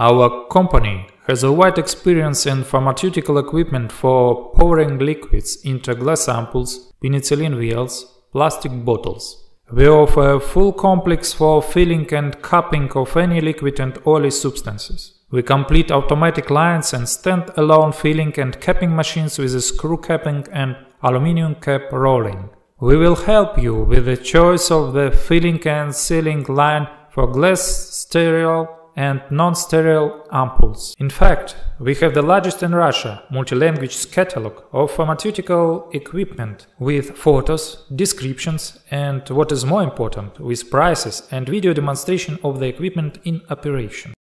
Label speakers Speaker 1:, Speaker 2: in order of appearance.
Speaker 1: Our company has a wide experience in pharmaceutical equipment for pouring liquids into glass ampoules, penicillin vials, plastic bottles. We offer a full complex for filling and capping of any liquid and oily substances. We complete automatic lines and stand-alone filling and capping machines with a screw capping and aluminium cap rolling. We will help you with the choice of the filling and sealing line for glass sterile and non-sterile ampoules. In fact, we have the largest in Russia multi-language catalog of pharmaceutical equipment with photos, descriptions and what is more important, with prices and video demonstration of the equipment in operation.